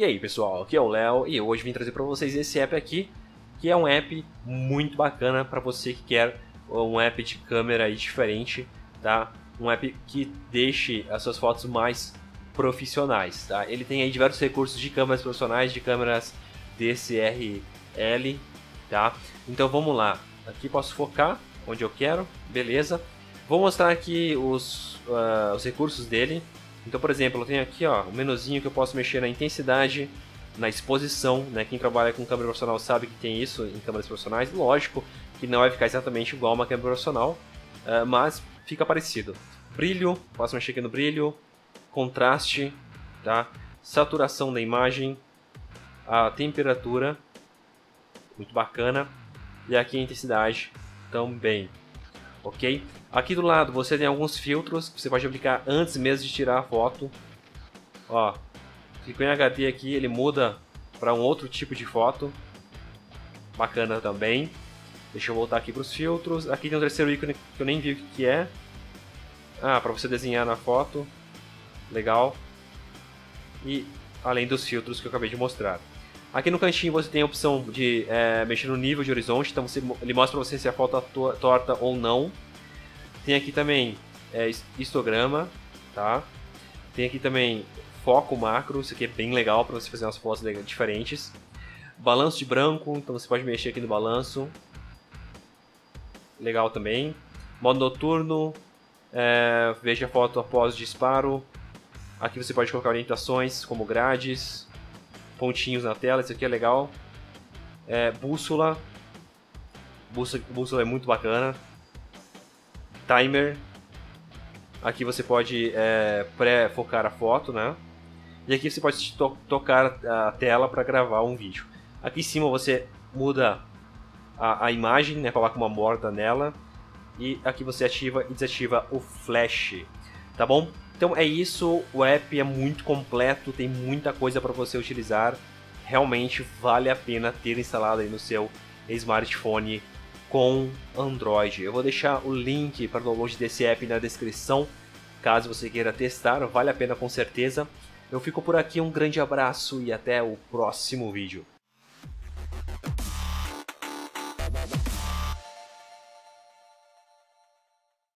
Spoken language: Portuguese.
E aí pessoal, aqui é o Léo e hoje vim trazer para vocês esse app aqui, que é um app muito bacana para você que quer um app de câmera diferente, tá? Um app que deixe as suas fotos mais profissionais, tá? Ele tem aí diversos recursos de câmeras profissionais, de câmeras DSLR, tá? Então vamos lá, aqui posso focar onde eu quero, beleza? Vou mostrar aqui os, uh, os recursos dele, então, por exemplo, eu tenho aqui ó, um menuzinho que eu posso mexer na intensidade, na exposição, né? Quem trabalha com câmera profissional sabe que tem isso em câmeras profissionais. Lógico que não vai ficar exatamente igual uma câmera profissional, uh, mas fica parecido. Brilho, posso mexer aqui no brilho, contraste, tá? Saturação da imagem, a temperatura, muito bacana, e aqui a intensidade também ok? Aqui do lado você tem alguns filtros que você pode aplicar antes mesmo de tirar a foto. Ó, clicou em HD aqui, ele muda para um outro tipo de foto. Bacana também. Deixa eu voltar aqui para os filtros. Aqui tem um terceiro ícone que eu nem vi o que é. Ah, para você desenhar na foto. Legal. E além dos filtros que eu acabei de mostrar. Aqui no cantinho você tem a opção de é, mexer no nível de horizonte, então você, ele mostra para você se a foto é torta ou não. Tem aqui também é, histograma, tá? Tem aqui também foco macro, isso aqui é bem legal para você fazer umas fotos diferentes. Balanço de branco, então você pode mexer aqui no balanço. Legal também. Modo noturno, é, veja a foto após o disparo. Aqui você pode colocar orientações como grades, pontinhos na tela, isso aqui é legal. É, bússola. bússola. Bússola é muito bacana. Timer. Aqui você pode é, pré-focar a foto, né? E aqui você pode to tocar a tela para gravar um vídeo. Aqui em cima você muda a, a imagem, né, coloca uma borda nela. E aqui você ativa e desativa o flash, tá bom? Então é isso, o app é muito completo, tem muita coisa para você utilizar. Realmente vale a pena ter instalado aí no seu smartphone com Android. Eu vou deixar o link para o download desse app na descrição, caso você queira testar, vale a pena com certeza. Eu fico por aqui, um grande abraço e até o próximo vídeo.